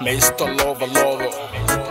Mr. Lover Lover.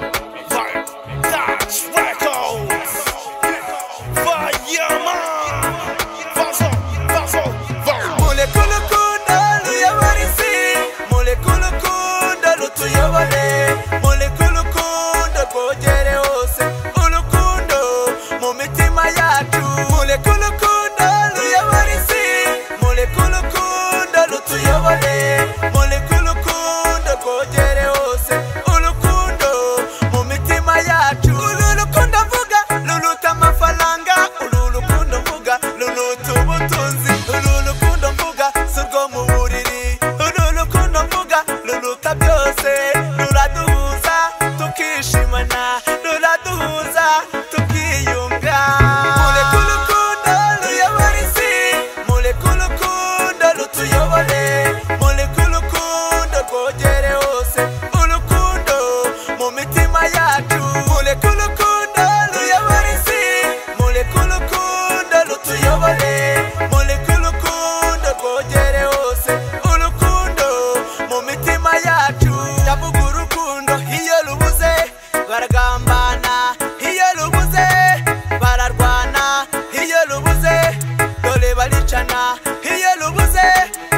balicana hiyelubuse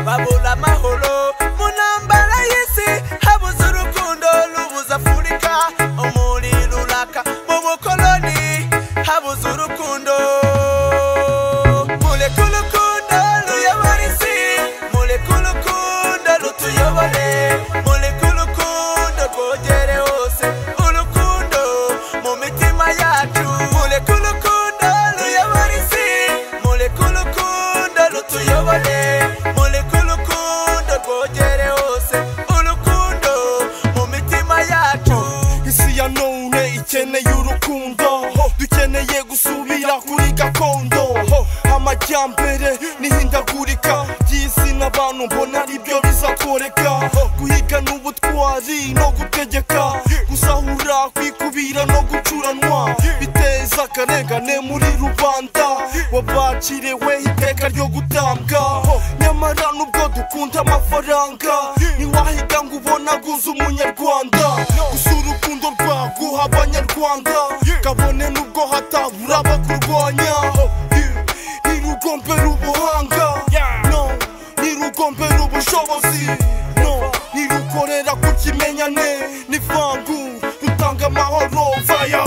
babula maholo. gusubira kuri gakondo amajyambere n'ihindagurika ry'isi n'abantu mbona ari byo bizatworeka guhiga n'ubutwari no gutegeka. Gusahura kwikubira no gucuranwa. Biteza akarengane muri rubanda. Wabaciriweho iteka ryo gutambwa. Nyamara nubwo dukunda amafaranga. Ntiwahiga ngo ubona guza umunyarwanda. urukundo rwangu abanyarwanda kabone nubwo hatabura abakurwanya. Oh, ntirugombere ubuhanga no ntirugombere ubushobozi no ntirukorera ku kimenyane. N'ivangu rutanga amahoro. Vaya